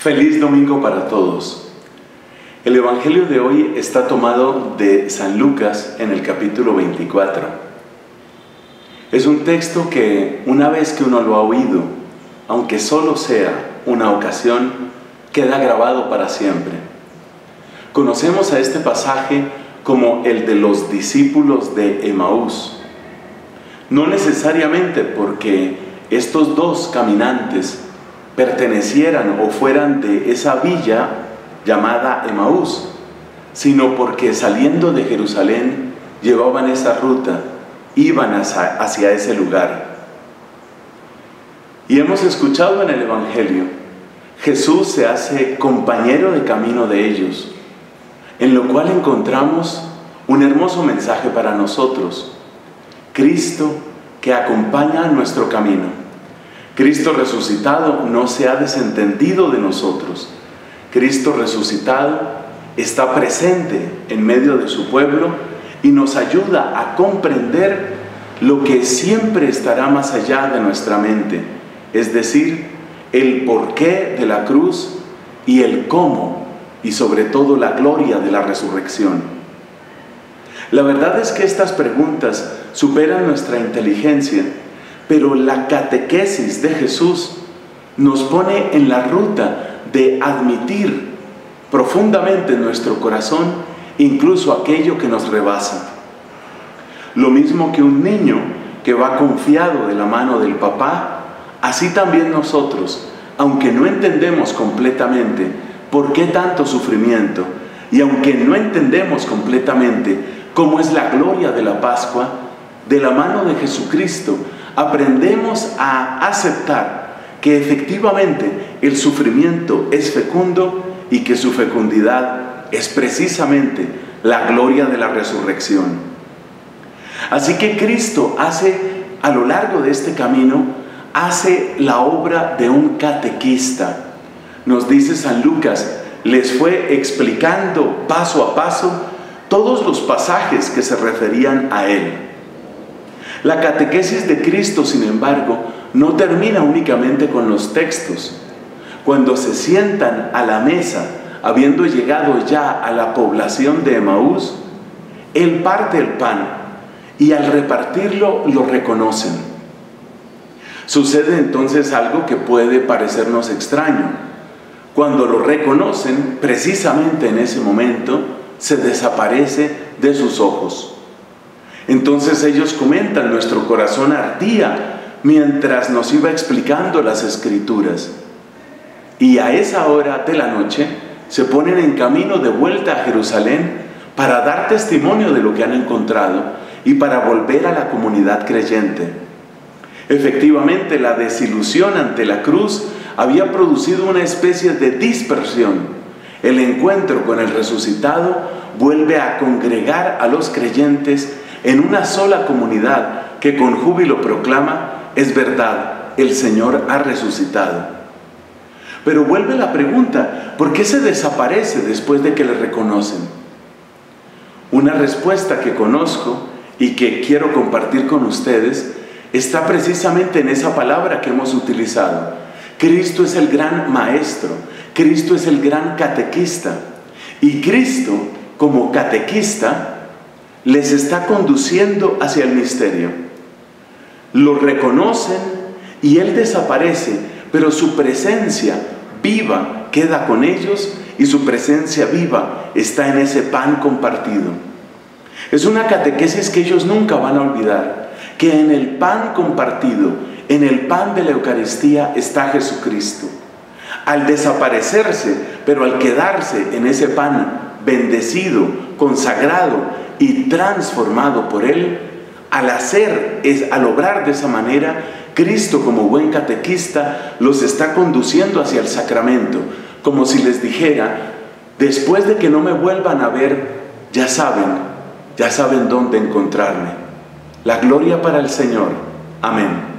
Feliz domingo para todos. El Evangelio de hoy está tomado de San Lucas en el capítulo 24. Es un texto que una vez que uno lo ha oído, aunque solo sea una ocasión, queda grabado para siempre. Conocemos a este pasaje como el de los discípulos de Emaús. No necesariamente porque estos dos caminantes pertenecieran o fueran de esa villa llamada Emaús, sino porque saliendo de Jerusalén llevaban esa ruta, iban hacia, hacia ese lugar. Y hemos escuchado en el Evangelio, Jesús se hace compañero de camino de ellos, en lo cual encontramos un hermoso mensaje para nosotros. Cristo que acompaña nuestro camino Cristo resucitado no se ha desentendido de nosotros. Cristo resucitado está presente en medio de su pueblo y nos ayuda a comprender lo que siempre estará más allá de nuestra mente, es decir, el porqué de la cruz y el cómo y sobre todo la gloria de la resurrección. La verdad es que estas preguntas superan nuestra inteligencia pero la catequesis de Jesús nos pone en la ruta de admitir profundamente en nuestro corazón incluso aquello que nos rebasa. Lo mismo que un niño que va confiado de la mano del papá, así también nosotros, aunque no entendemos completamente por qué tanto sufrimiento y aunque no entendemos completamente cómo es la gloria de la Pascua, de la mano de Jesucristo aprendemos a aceptar que efectivamente el sufrimiento es fecundo y que su fecundidad es precisamente la gloria de la resurrección. Así que Cristo hace a lo largo de este camino, hace la obra de un catequista. Nos dice San Lucas, les fue explicando paso a paso todos los pasajes que se referían a él. La catequesis de Cristo, sin embargo, no termina únicamente con los textos. Cuando se sientan a la mesa, habiendo llegado ya a la población de Emaús, Él parte el pan y al repartirlo lo reconocen. Sucede entonces algo que puede parecernos extraño. Cuando lo reconocen, precisamente en ese momento, se desaparece de sus ojos. Entonces ellos comentan, nuestro corazón ardía mientras nos iba explicando las escrituras. Y a esa hora de la noche se ponen en camino de vuelta a Jerusalén para dar testimonio de lo que han encontrado y para volver a la comunidad creyente. Efectivamente, la desilusión ante la cruz había producido una especie de dispersión. El encuentro con el resucitado vuelve a congregar a los creyentes en una sola comunidad que con júbilo proclama, es verdad, el Señor ha resucitado. Pero vuelve la pregunta, ¿por qué se desaparece después de que le reconocen? Una respuesta que conozco y que quiero compartir con ustedes está precisamente en esa palabra que hemos utilizado. Cristo es el gran maestro, Cristo es el gran catequista. Y Cristo, como catequista, les está conduciendo hacia el misterio. Lo reconocen y Él desaparece, pero su presencia viva queda con ellos y su presencia viva está en ese pan compartido. Es una catequesis que ellos nunca van a olvidar, que en el pan compartido, en el pan de la Eucaristía está Jesucristo. Al desaparecerse, pero al quedarse en ese pan bendecido, consagrado, y transformado por Él, al hacer, es, al obrar de esa manera, Cristo como buen catequista los está conduciendo hacia el sacramento, como si les dijera, después de que no me vuelvan a ver, ya saben, ya saben dónde encontrarme. La gloria para el Señor. Amén.